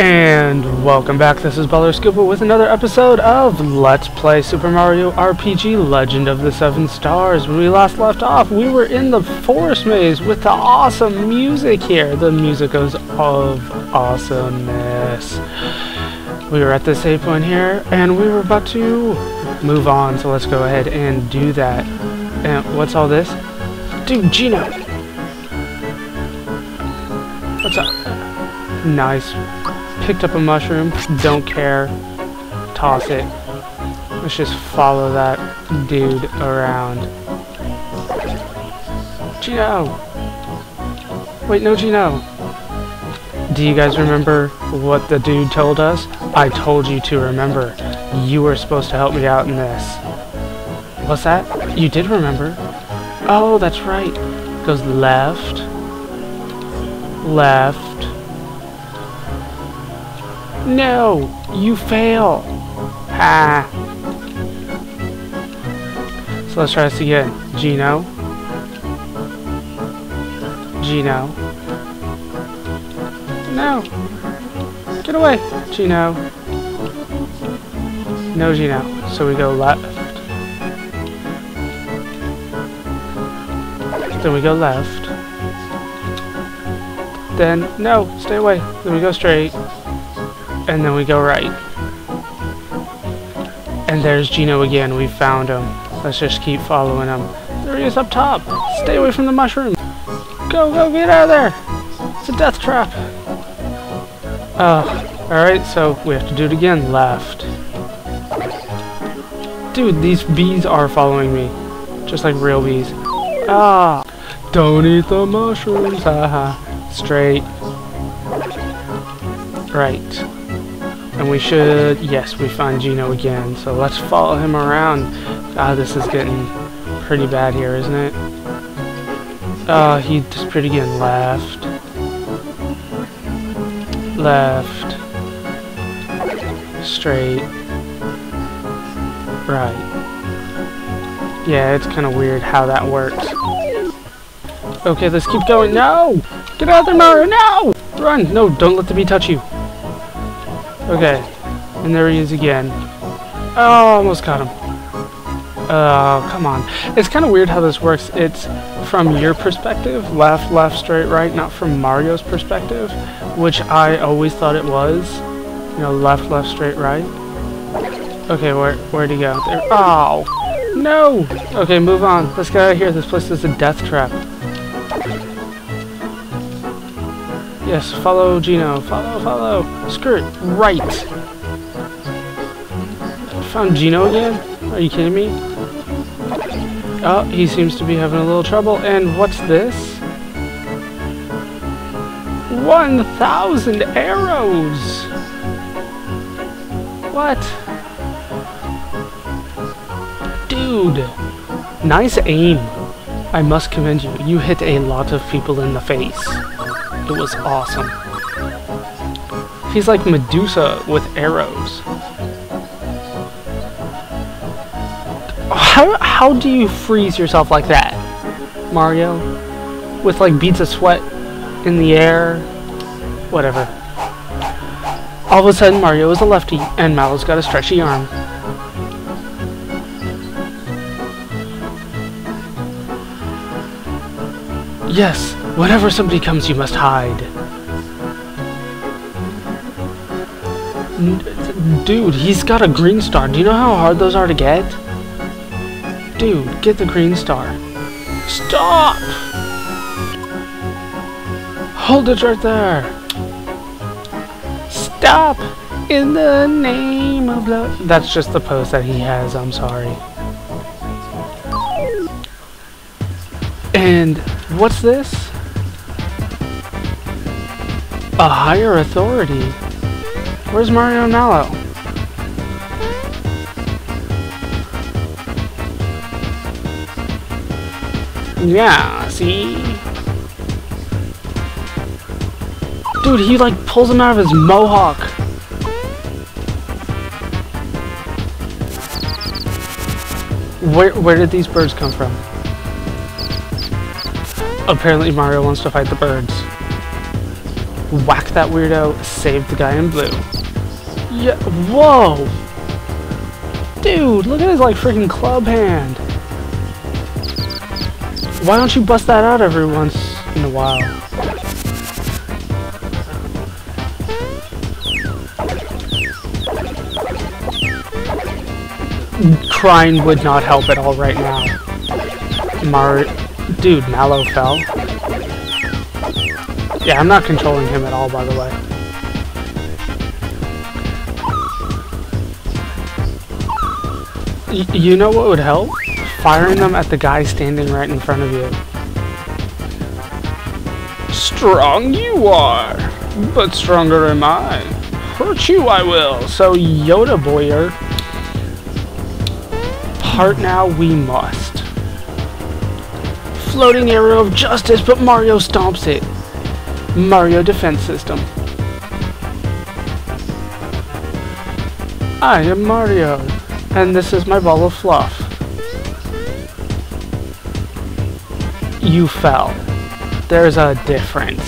And welcome back, this is Baller Scuba with another episode of Let's Play Super Mario RPG Legend of the Seven Stars. When we last left off, we were in the forest maze with the awesome music here. The music goes of awesomeness. We were at the save point here, and we were about to move on, so let's go ahead and do that. And what's all this? Dude, Geno! What's up? Nice picked up a mushroom. Don't care. Toss it. Let's just follow that dude around. Geno! Wait, no Geno! Do you guys remember what the dude told us? I told you to remember. You were supposed to help me out in this. What's that? You did remember. Oh, that's right. Goes left. Left. No! You fail! Ha! So let's try this again. Geno. Geno. No! Get away! Geno. No Geno. So we go left. Then we go left. Then, no, stay away. Then we go straight and then we go right. And there's Geno again. We found him. Let's just keep following him. There he is up top. Stay away from the mushroom. Go, go, get out of there. It's a death trap. Oh, alright, so we have to do it again. Left. Dude, these bees are following me. Just like real bees. Ah! Don't eat the mushrooms, haha. Straight. Right. And we should, yes, we find Geno again. So let's follow him around. Ah, this is getting pretty bad here, isn't it? Oh, he just pretty again. Left. Left. Straight. Right. Yeah, it's kind of weird how that works. Okay, let's keep going. No! Get out of there, Mario! No! Run! No, don't let the bee touch you. Okay. And there he is again. Oh, almost caught him. Oh, come on. It's kind of weird how this works. It's from your perspective, left, left, straight, right, not from Mario's perspective, which I always thought it was. You know, left, left, straight, right. Okay, where, where'd he go? There. Oh! No! Okay, move on. Let's get out of here. This place is a death trap. Yes, follow Geno. Follow, follow. Skirt. Right. Found Geno again? Are you kidding me? Oh, he seems to be having a little trouble. And what's this? 1,000 arrows! What? Dude! Nice aim. I must commend you. You hit a lot of people in the face. It was awesome. He's like Medusa with arrows. How, how do you freeze yourself like that, Mario? With like beads of sweat in the air? Whatever. All of a sudden, Mario is a lefty, and Mallow's got a stretchy arm. Yes, Whenever somebody comes, you must hide. Dude, he's got a green star. Do you know how hard those are to get? Dude, get the green star. Stop! Hold it right there. Stop! In the name of love. That's just the pose that he has, I'm sorry. And what's this? A higher authority? Where's Mario Mallow? Yeah, see? Dude, he like pulls him out of his mohawk. Where, where did these birds come from? Apparently Mario wants to fight the birds. Whack that weirdo, save the guy in blue. Yeah, whoa! Dude, look at his like freaking club hand. Why don't you bust that out every once in a while? Crying would not help at all right now. Mar... Dude, Mallow fell. Yeah, I'm not controlling him at all, by the way. You know what would help? Firing them at the guy standing right in front of you. Strong you are, but stronger am I. Hurt you I will, so Yoda Bowyer. Part now we must. Floating arrow of justice, but Mario stomps it. Mario defense system. I am Mario, and this is my ball of fluff. You fell. There's a difference.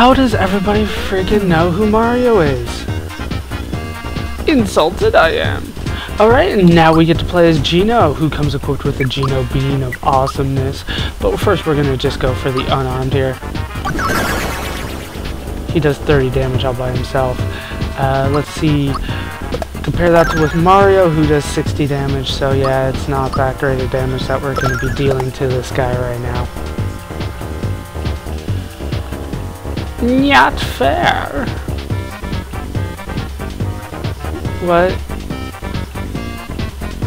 How does everybody freaking know who Mario is? Insulted I am. Alright, and now we get to play as Geno, who comes equipped with a Geno Beam of awesomeness. But first we're to just go for the unarmed here. He does 30 damage all by himself. Uh, let's see, compare that to with Mario, who does 60 damage, so yeah, it's not that great of damage that we're to be dealing to this guy right now. Not fair. What?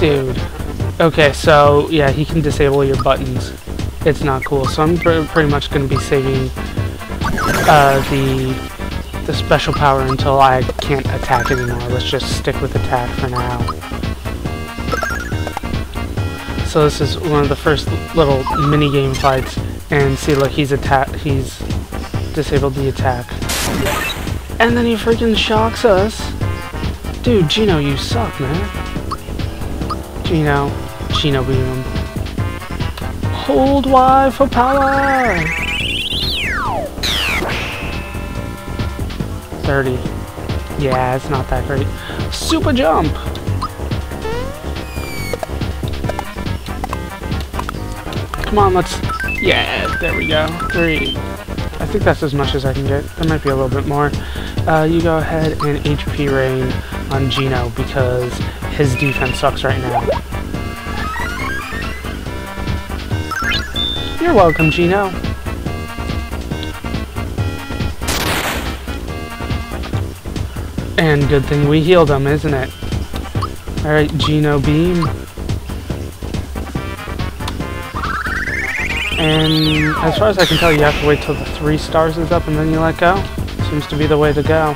Dude. Okay, so, yeah, he can disable your buttons. It's not cool, so I'm pr pretty much going to be saving uh, the the special power until I can't attack anymore. Let's just stick with attack for now. So this is one of the first little mini game fights, and see, look, he's attack. He's disabled the attack. And then he freaking shocks us. Dude, Geno, you suck, man. Geno. Geno beam. Hold Y for power! 30. Yeah, it's not that great. Super jump! Come on, let's... Yeah, there we go. Three. I think that's as much as I can get. There might be a little bit more. Uh, you go ahead and HP rain on Geno because his defense sucks right now. You're welcome, Geno. And good thing we healed him, isn't it? Alright, Geno Beam. And as far as I can tell, you have to wait till the three stars is up and then you let go. Seems to be the way to go.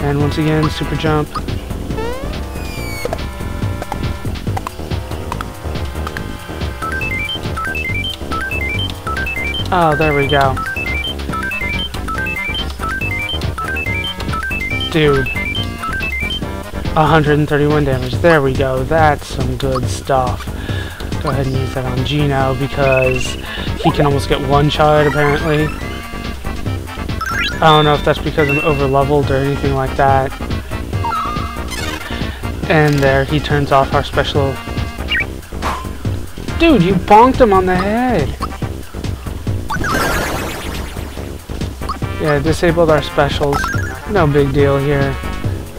And once again, super jump. Oh, there we go. Dude. 131 damage. There we go. That's some good stuff. Go ahead and use that on Geno because he can almost get one shot apparently. I don't know if that's because I'm over leveled or anything like that. And there, he turns off our special... Dude, you bonked him on the head! Yeah, disabled our specials. No big deal here.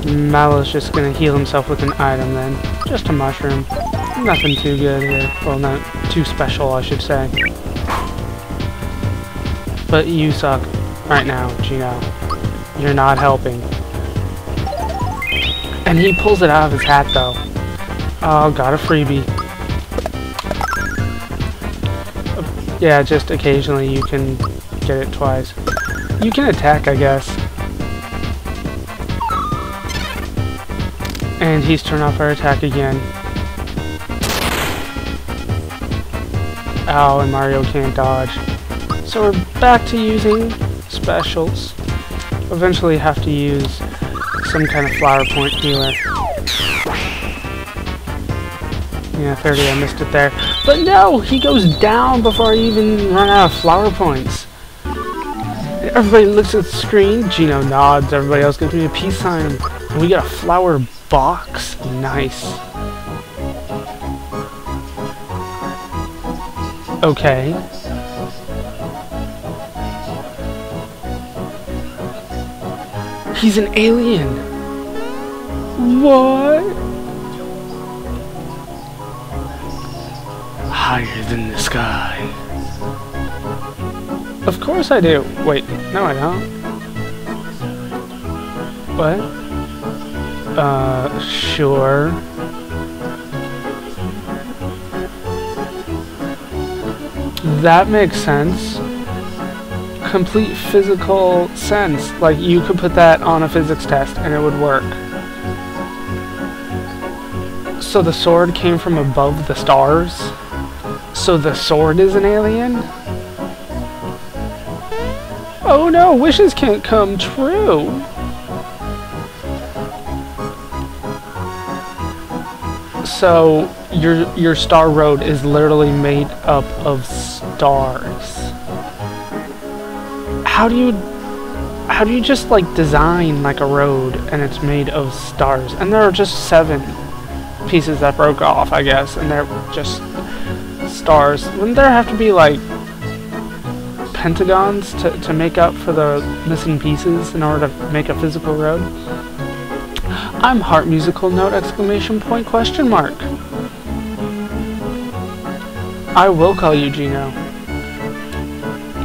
Mallow's just gonna heal himself with an item then. Just a mushroom. Nothing too good here. Well, not too special, I should say. But you suck right now, Geno. You're not helping. And he pulls it out of his hat, though. Oh, got a freebie. Yeah, just occasionally you can get it twice. You can attack, I guess. And he's turned off our attack again. Ow, and Mario can't dodge. So we're back to using specials. Eventually have to use some kind of flower point healer. Yeah, 30, I missed it there. But no, he goes down before I even run out of flower points. Everybody looks at the screen, Geno nods, everybody else gives me a peace sign, and we get a flower box. Nice. Okay. He's an alien. What? Higher than the sky. Of course I do. Wait, no I don't. What? Uh, sure. That makes sense. Complete physical sense. Like, you could put that on a physics test and it would work. So the sword came from above the stars? So the sword is an alien? Oh no, wishes can't come true! So your your star road is literally made up of stars. How do you how do you just like design like a road and it's made of stars? And there are just seven pieces that broke off, I guess, and they're just stars. Wouldn't there have to be like pentagons to, to make up for the missing pieces in order to make a physical road? I'm heart musical note exclamation point question mark. I will call you Geno.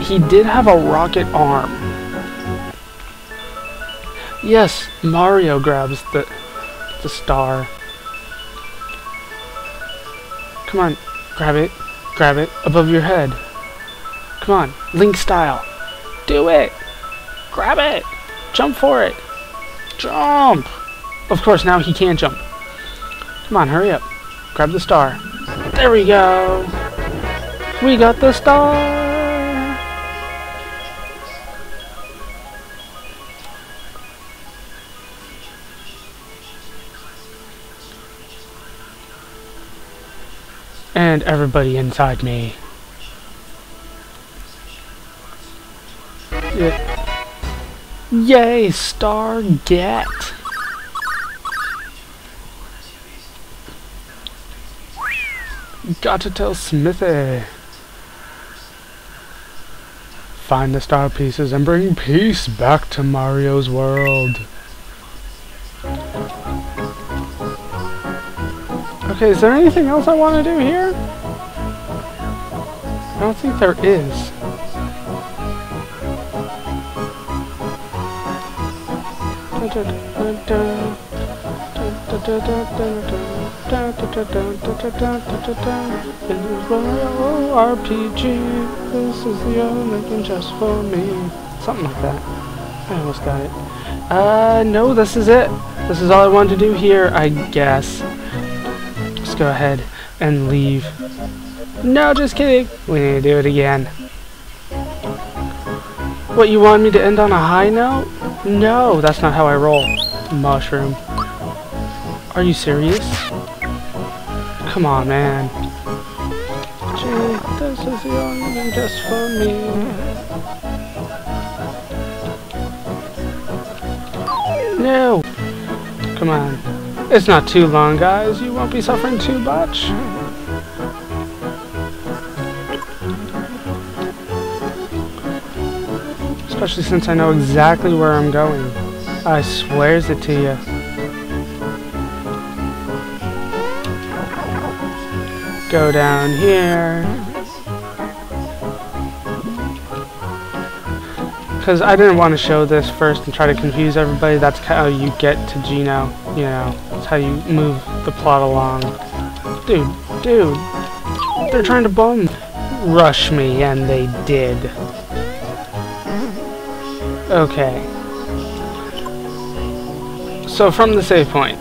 He did have a rocket arm. Yes, Mario grabs the the star. Come on, grab it. Grab it above your head. Come on, Link style. Do it. Grab it. Jump for it. Jump. Of course, now he can't jump. Come on, hurry up. Grab the star. There we go. We got the star. And everybody inside me. Yay, star get. Got to tell Smithy. Find the star pieces and bring peace back to Mario's world. Okay, is there anything else I want to do here? I don't think there is. RPG, this is the only thing just for me. Something like that. I almost got it. Uh, no, this is it. This is all I wanted to do here, I guess. Let's go ahead and leave. No, just kidding. We need to do it again. What, you want me to end on a high note? No, that's not how I roll. Mushroom. Are you serious? Come on, man. Gee, this is only just for me. No! Come on. It's not too long, guys. You won't be suffering too much. Especially since I know exactly where I'm going. I swears it to you. Go down here. Because I didn't want to show this first and try to confuse everybody. That's how you get to Geno. You know, that's how you move the plot along. Dude, dude. They're trying to bum rush me, and they did. Okay. So from the save point,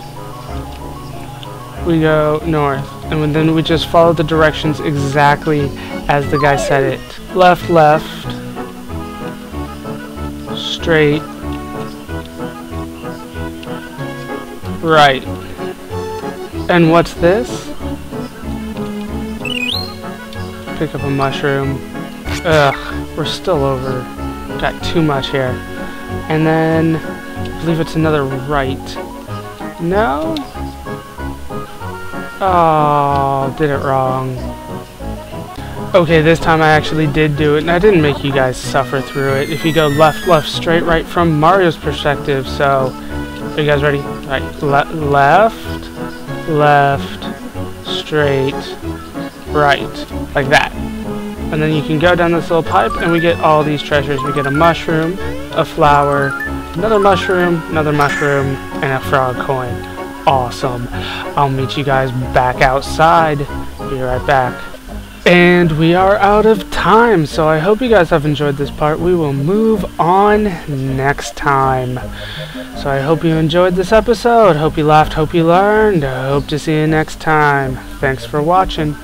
we go north, and then we just follow the directions exactly as the guy said it. Left, left, straight, right. And what's this? pick up a mushroom. Ugh, we're still over. Got too much here. And then, I believe it's another right. No? Oh, did it wrong. Okay, this time I actually did do it, and I didn't make you guys suffer through it. If you go left, left, straight, right from Mario's perspective, so... Are you guys ready? Right, le left, left, straight, right. Like that. And then you can go down this little pipe, and we get all these treasures. We get a mushroom, a flower, another mushroom, another mushroom, and a frog coin. Awesome. I'll meet you guys back outside. Be right back. And we are out of time, so I hope you guys have enjoyed this part. We will move on next time. So I hope you enjoyed this episode. Hope you laughed, hope you learned. Hope to see you next time. Thanks for watching.